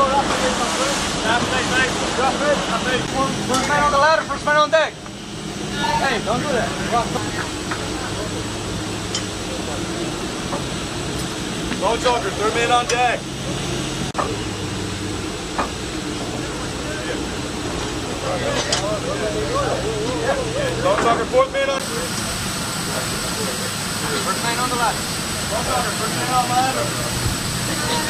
you got permission to use the original. Yeah, if they say you have First man on the ladder, first man on deck. Hey, don't do that. Lone talker, third man on deck. Lone talker, fourth man on. First man on the ladder. Lone talker, first man on the ladder.